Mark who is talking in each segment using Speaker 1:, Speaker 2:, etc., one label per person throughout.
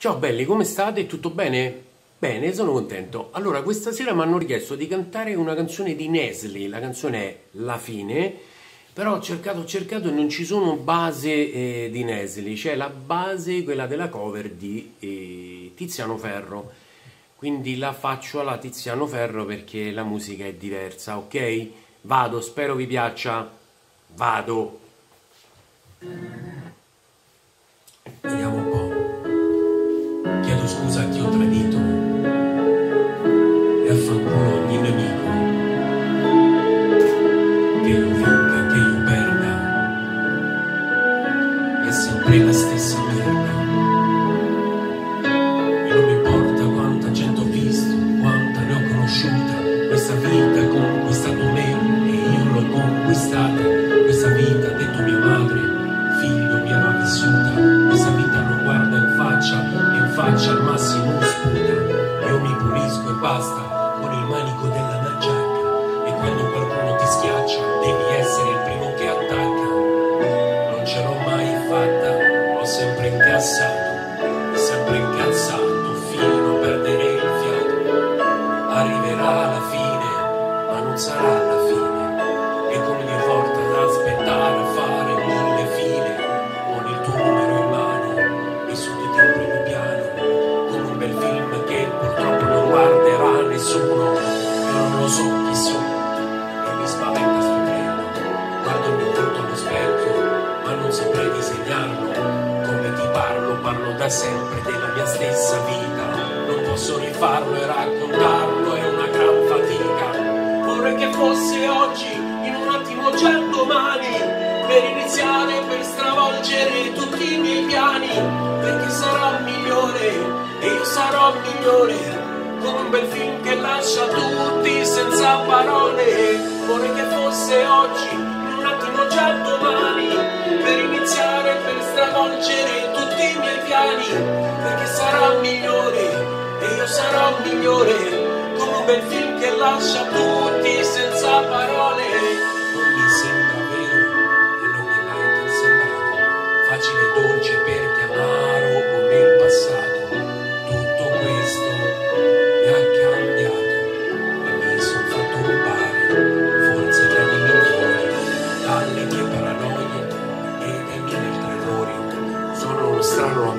Speaker 1: Ciao belli, come state? Tutto bene? Bene, sono contento. Allora, questa sera mi hanno richiesto di cantare una canzone di Nesli, la canzone è La fine, però ho cercato, ho cercato e non ci sono base eh, di Nesli, c'è la base, quella della cover di eh, Tiziano Ferro, quindi la faccio alla Tiziano Ferro perché la musica è diversa, ok? Vado, spero vi piaccia, vado. Basta con il manico della mia giacca. E quando qualcuno ti schiaccia, devi essere il primo che attacca. Non ce l'ho mai fatta, ho sempre incassato, sempre incazzato fino a perdere il fiato. Arriverà la fine, ma non sarà la fine. Parlo, da sempre della mia stessa vita. Non posso rifarlo e raccontarlo, è una gran fatica. Vorrei che fosse oggi, in un attimo già domani, per iniziare, per stravolgere tutti i miei piani, perché sarò migliore e io sarò migliore, come un bel film che lascia tutti senza parole. Migliore e io sarò migliore, come un bel film che lascia tutti senza parole. Non mi sembra vero e non mi è mai sembrato, facile e dolce perché amaro come il passato. Tutto questo mi ha cambiato e mi sono fatto rubare, forse dai migliori, dalle mie paranoie e dai miei errori. Sono uno strano, lo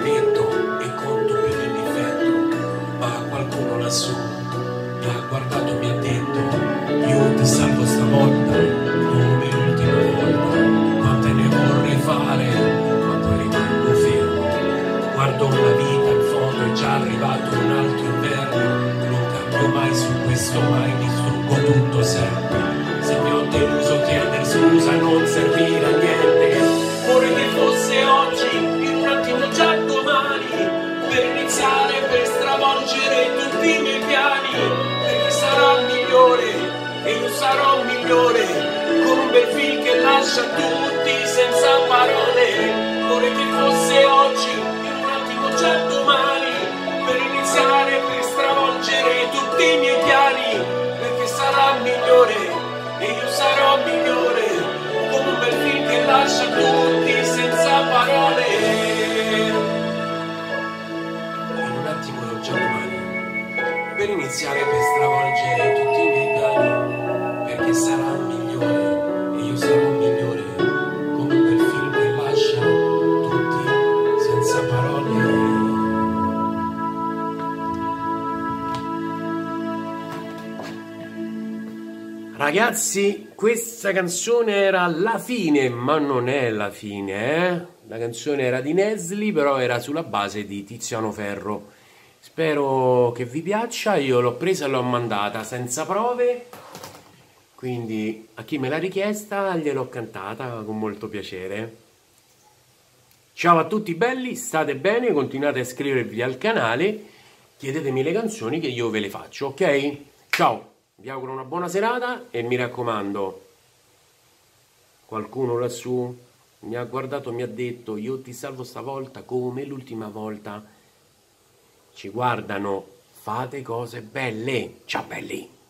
Speaker 1: questo, mai distruggo tutto sempre. Se mi ho deluso chiedere scusa non servire a niente, vorrei che fosse oggi, in un attimo già domani, per iniziare, per stravolgere tutti i miei piani, perché sarà migliore e io sarò migliore, con un bel film che lascia tutti senza parole. Vorrei che fosse oggi, per iniziare per stravolgere tutti i miei piani, perché sarà migliore e io sarò migliore, come bel film che lascia tutti senza parole. Ragazzi, questa canzone era la fine, ma non è la fine, eh? La canzone era di Nesli, però era sulla base di Tiziano Ferro. Spero che vi piaccia, io l'ho presa e l'ho mandata senza prove, quindi a chi me l'ha richiesta gliel'ho cantata con molto piacere. Ciao a tutti belli, state bene, continuate a iscrivervi al canale, chiedetemi le canzoni che io ve le faccio, ok? Ciao! Vi auguro una buona serata e mi raccomando, qualcuno lassù mi ha guardato mi ha detto io ti salvo stavolta come l'ultima volta. Ci guardano, fate cose belle. Ciao belli!